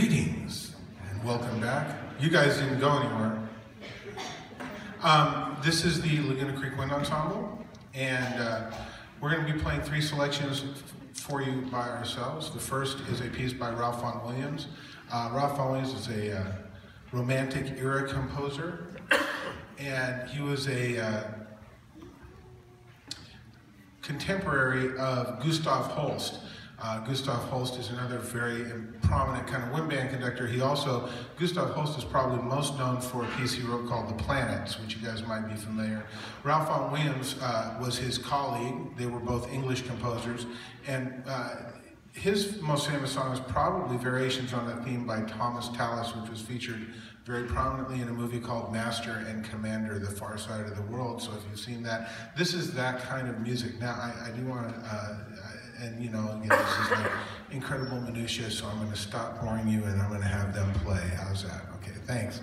Greetings and welcome back. You guys didn't go anywhere. Um, this is the Laguna Creek Wind Ensemble, and uh, we're going to be playing three selections for you by ourselves. The first is a piece by Ralph Vaughan Williams. Uh, Ralph Vaughan Williams is a uh, romantic era composer, and he was a uh, contemporary of Gustav Holst. Uh, Gustav Holst is another very prominent kind of wind band conductor. He also, Gustav Holst is probably most known for a piece he wrote called The Planets, which you guys might be familiar. Ralph Vaughan Williams uh, was his colleague. They were both English composers. And uh, his most famous song is probably variations on that theme by Thomas Tallis, which was featured very prominently in a movie called Master and Commander, The Far Side of the World. So if you've seen that, this is that kind of music. Now, I, I do want to, uh, and you know, again, this is like incredible minutia, so I'm going to stop boring you and I'm going to have them play. How's that? Okay, thanks.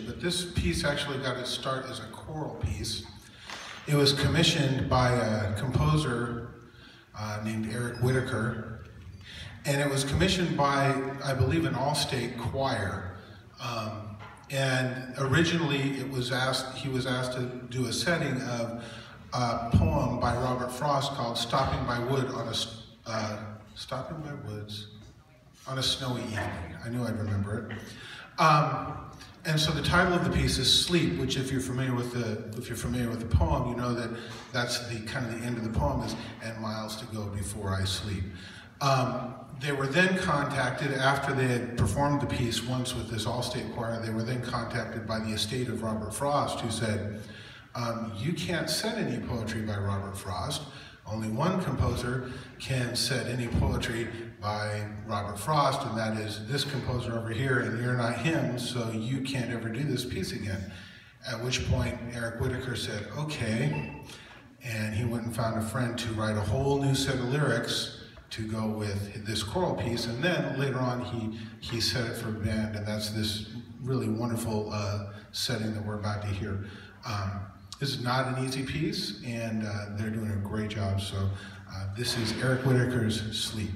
But this piece actually got its start as a choral piece. It was commissioned by a composer uh, named Eric Whitacre, and it was commissioned by, I believe, an all-state choir. Um, and originally, it was asked he was asked to do a setting of a poem by Robert Frost called "Stopping by Wood on a uh, Stopping by Woods." on a snowy evening. I knew I'd remember it. Um, and so the title of the piece is Sleep, which if you're familiar with the if you're familiar with the poem, you know that that's the kind of the end of the poem is and miles to go before I sleep. Um, they were then contacted after they had performed the piece once with this all-state choir. They were then contacted by the estate of Robert Frost, who said, um, "You can't set any poetry by Robert Frost." Only one composer can set any poetry by Robert Frost, and that is this composer over here, and you're not him, so you can't ever do this piece again. At which point, Eric Whitacre said, okay, and he went and found a friend to write a whole new set of lyrics to go with this choral piece, and then later on he, he set it for band, and that's this really wonderful uh, setting that we're about to hear. Um, this is not an easy piece, and uh, they're doing a great job. So uh, this is Eric Whitacre's Sleep.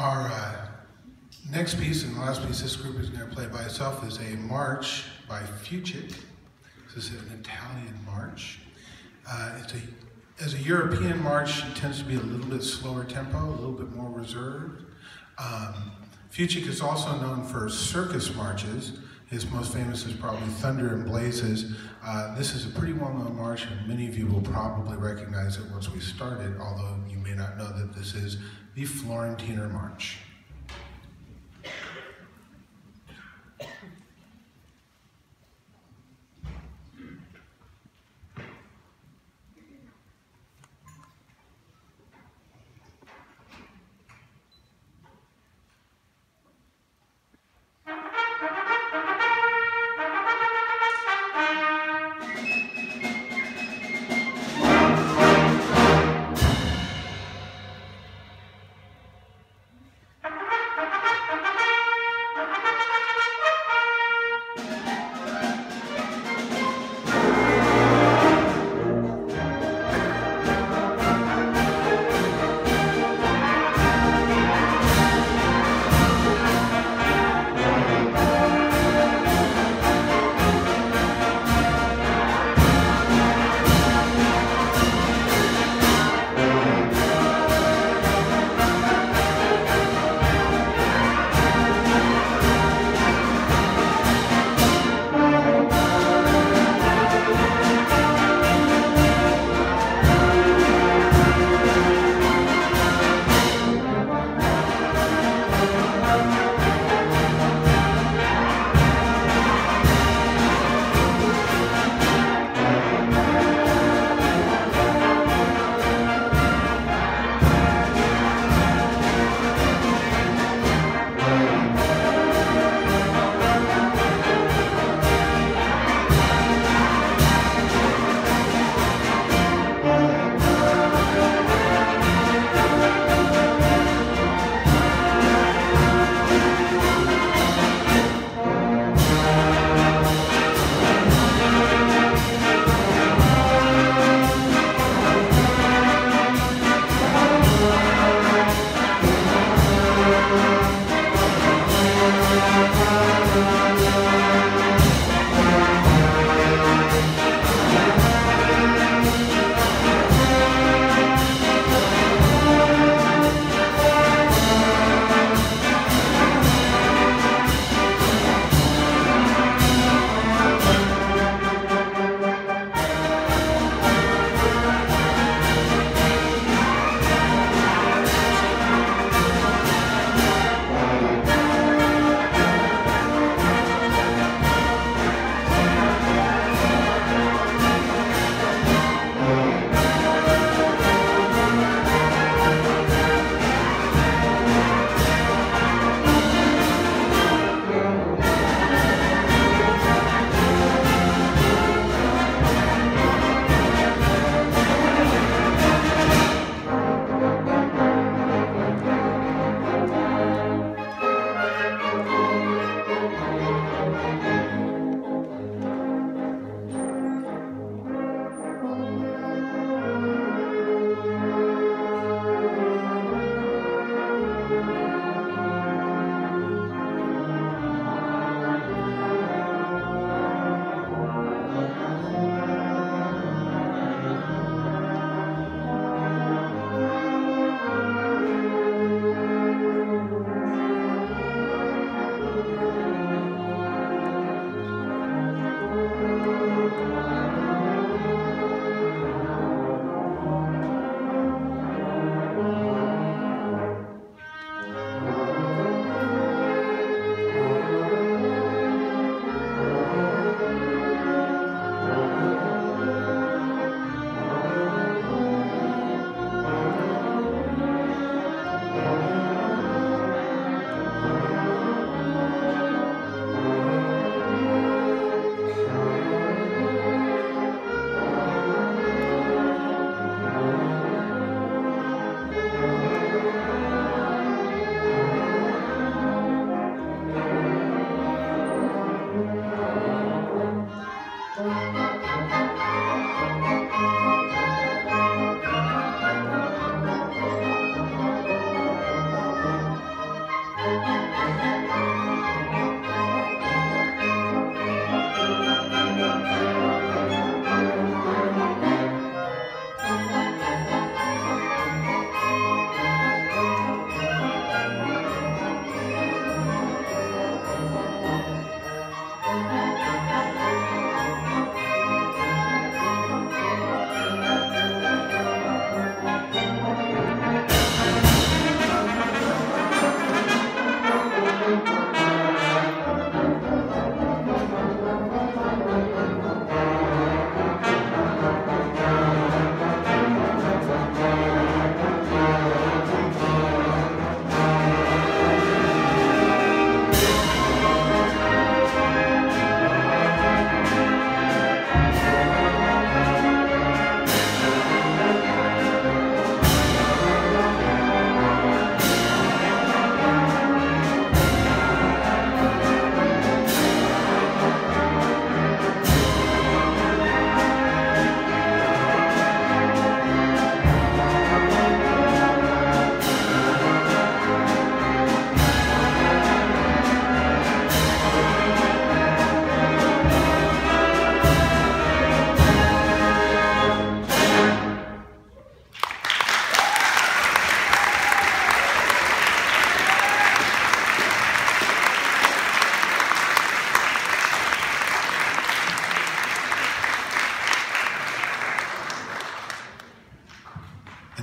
Our uh, next piece and last piece this group is going to play by itself is a march by Fucik. This is an Italian march. Uh, it's a, as a European march, it tends to be a little bit slower tempo, a little bit more reserved. Um, Fucik is also known for circus marches. His most famous is probably Thunder and Blazes. Uh, this is a pretty well-known march, and many of you will probably recognize it once we start it, although you may not know that this is the Florentiner March.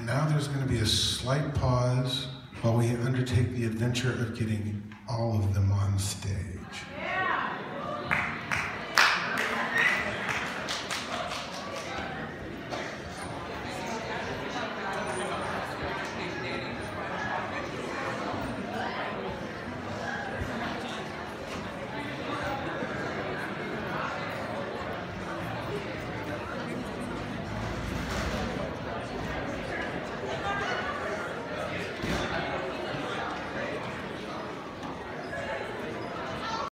There's going to be a slight pause while we undertake the adventure of getting all of them on stage.